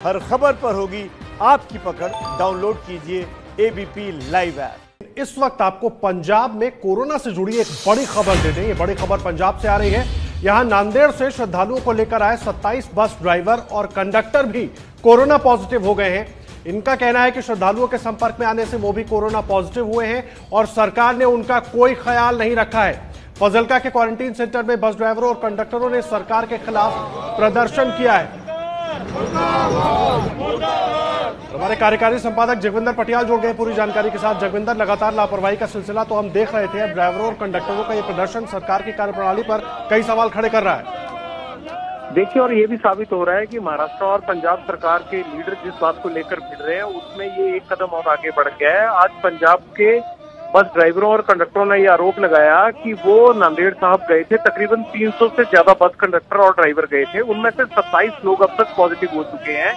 हर खबर पर होगी आपकी पकड़। डाउनलोड कीजिए एबीपी लाइव ऐप इस वक्त आपको पंजाब में कोरोना से जुड़ी एक बड़ी खबर दे दें। ये बड़ी खबर पंजाब से आ रही है। यहाँ नांदेड़ से श्रद्धालुओं को लेकर आए 27 बस ड्राइवर और कंडक्टर भी कोरोना पॉजिटिव हो गए हैं। इनका कहना है कि श्रद्धालुओं के संपर्क में आने से वो भी कोरोना पॉजिटिव हुए हैं और सरकार ने उनका कोई ख्याल नहीं रखा है। फजलका के क्वारंटीन सेंटर में बस ड्राइवरों और कंडक्टरों ने सरकार के खिलाफ प्रदर्शन किया है। हमारे कार्यकारी संपादक जगविंदर पटियाल जुड़ गए पूरी जानकारी के साथ। जगविंदर, लगातार लापरवाही का सिलसिला तो हम देख रहे थे। ड्राइवरों और कंडक्टरों का ये प्रदर्शन सरकार की कार्यप्रणाली पर कई सवाल खड़े कर रहा है। देखिए, और ये भी साबित हो रहा है कि महाराष्ट्र और पंजाब सरकार के लीडर जिस बात को लेकर भिड़ रहे हैं, उसमें ये एक कदम और आगे बढ़ गया है। आज पंजाब के बस ड्राइवरों और कंडक्टरों ने यह आरोप लगाया कि वो नांदेड़ साहब गए थे, तकरीबन 300 से ज़्यादा बस कंडक्टर और ड्राइवर गए थे। उनमें से 27 लोग अब तक पॉजिटिव हो चुके हैं।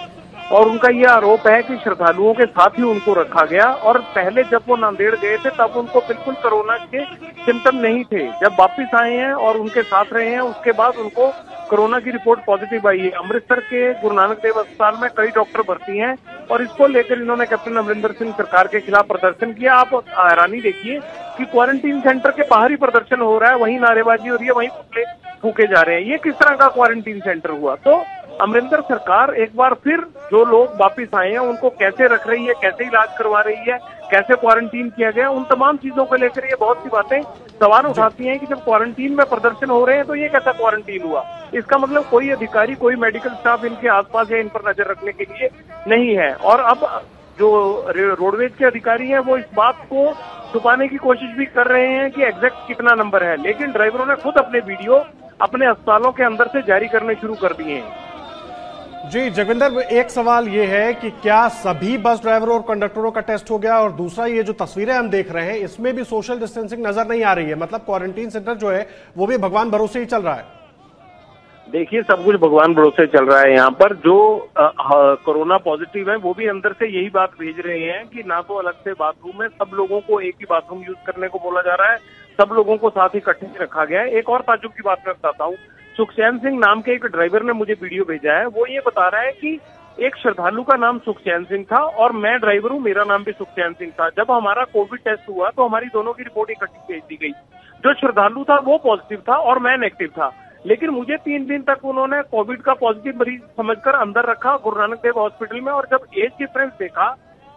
और उनका यह आरोप है कि श्रद्धालुओं के साथ ही उनको रखा गया और पहले जब वो नांदेड़ गए थे, तब उनको बिल्कुल कोरोना के सिम्टम नहीं थे। जब वापिस आए हैं और उनके साथ रहे हैं, उसके बाद उनको कोरोना की रिपोर्ट पॉजिटिव आई है। अमृतसर के गुरु नानक देव अस्पताल में कई डॉक्टर भर्ती हैं और इसको लेकर इन्होंने कैप्टन अमरिंदर सिंह सरकार के खिलाफ प्रदर्शन किया। आप हैरानी देखिए कि क्वारंटीन सेंटर के बाहर ही प्रदर्शन हो रहा है, वहीं नारेबाजी हो रही है, वहीं फूके जा रहे हैं। ये किस तरह का क्वारंटीन सेंटर हुआ? तो अमरिंदर सरकार एक बार फिर जो लोग वापिस आए हैं उनको कैसे रख रही है कैसे इलाज करवा रही है कैसे क्वारंटीन किया गया उन तमाम चीज़ों को लेकर ये बहुत सी बातें सवाल उठाती हैं कि जब क्वारंटीन में प्रदर्शन हो रहे हैं तो ये कैसा क्वारंटीन हुआ? इसका मतलब कोई अधिकारी कोई मेडिकल स्टाफ इनके आसपास या इन पर नज़र रखने के लिए नहीं है। और अब जो रोडवेज़ के अधिकारी हैं वो इस बात को छुपाने की कोशिश भी कर रहे हैं कि एग्जैक्ट कितना नंबर है। लेकिन ड्राइवरों ने खुद अपने वीडियो अपने अस्पतालों के अंदर से जारी करने शुरू कर दिए हैं। जी, जगविंदर, एक सवाल ये है कि क्या सभी बस ड्राइवरों और कंडक्टरों का टेस्ट हो गया? और दूसरा, ये जो तस्वीरें हम देख रहे हैं, इसमें भी सोशल डिस्टेंसिंग नज़र नहीं आ रही है। मतलब क्वारंटीन सेंटर जो है, वो भी भगवान भरोसे ही चल रहा है। देखिए, सब कुछ भगवान भरोसे चल रहा है यहाँ पर। जो कोरोना पॉजिटिव है, वो भी अंदर से यही बात भेज रहे हैं कि ना तो अलग से बाथरूम है। सब लोगों को एक ही बाथरूम यूज़ करने को बोला जा रहा है। सब लोगों को साथ ही इकट्ठे रखा गया है। एक और ताजुब की बात मैं बताता हूँ। सुखचैन सिंह नाम के एक ड्राइवर ने मुझे वीडियो भेजा है। वो ये बता रहा है कि एक श्रद्धालु का नाम सुखचैन सिंह था और मैं ड्राइवर हूँ, मेरा नाम भी सुखचैन सिंह था। जब हमारा कोविड टेस्ट हुआ तो हमारी दोनों की रिपोर्ट इकट्ठी भेज दी गई। जो श्रद्धालु था, वो पॉजिटिव था और मैं नेगेटिव था। लेकिन मुझे तीन दिन तक उन्होंने कोविड का पॉजिटिव मरीज़ समझकर अंदर रखा गुरु नानक देव हॉस्पिटल में और जब एज डिफरेंस देखा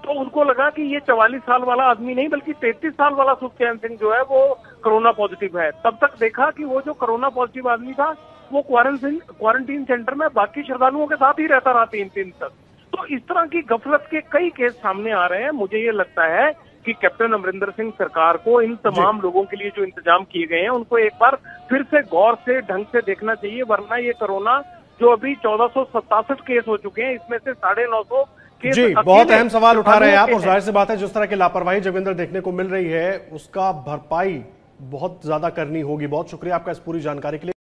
तो उनको लगा कि ये चवालीस साल वाला आदमी नहीं बल्कि तैतीस साल वाला सुखचैन सिंह जो है वो कोरोना पॉजिटिव है। तब तक देखा कि वो जो कोरोना पॉजिटिव आदमी था वो क्वारंटीन क्वारंटीन सेंटर में बाकी श्रद्धालुओं के साथ ही रहता रहा तीन दिन तक। तो इस तरह की गफलत के कई केस सामने आ रहे हैं। मुझे ये लगता है कि कैप्टन अमरिंदर सिंह सरकार को इन तमाम लोगों के लिए जो इंतज़ाम किए गए हैं उनको एक बार फिर से गौर से ढंग से देखना चाहिए वरना ये कोरोना जो अभी चौदह केस हो चुके हैं इसमें से साढ़े नौ सौ जी बहुत अहम सवाल उठा रहे हैं आप और ज़ाहिर सी बात है जिस तरह की लापरवाही जोगिंदर देखने को मिल रही है उसका भरपाई बहुत ज़्यादा करनी होगी। बहुत शुक्रिया आपका इस पूरी जानकारी के लिए।